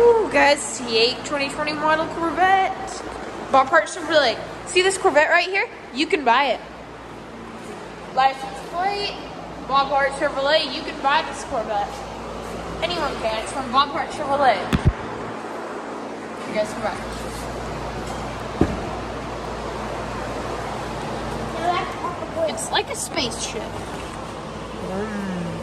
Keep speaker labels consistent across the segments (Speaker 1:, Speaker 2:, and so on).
Speaker 1: Ooh, guys, C8 2020 model Corvette. Bob Hart Chevrolet. See this Corvette right here? You can buy it. License plate, Bob Hart Chevrolet. You can buy this Corvette. Anyone can. It's from Bob Hart Chevrolet. You guys can buy it. It's like a spaceship. Mm.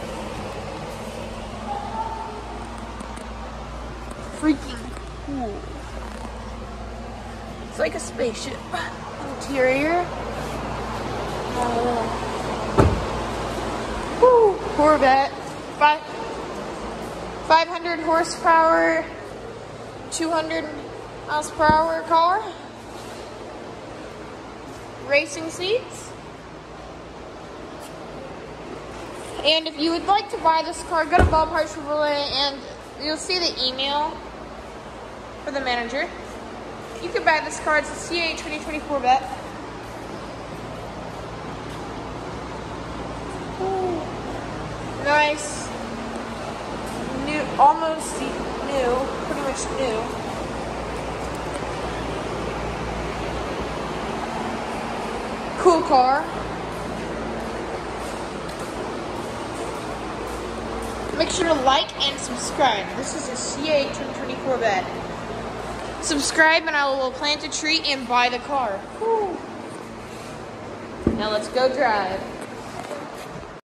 Speaker 1: Freaking cool. It's like a spaceship. Interior. Uh, whew, Corvette. Five, 500 horsepower, 200 miles per hour car. Racing seats. And if you would like to buy this car, go to Bob Hart Chevrolet and you'll see the email for the manager. You can buy this car. It's a C8 2024 bet. Ooh, nice. New, almost new, pretty much new. Cool car. Make sure to like and subscribe. This is a C8 2020 bed. Subscribe and I will plant a tree and buy the car. Whew. Now let's go drive.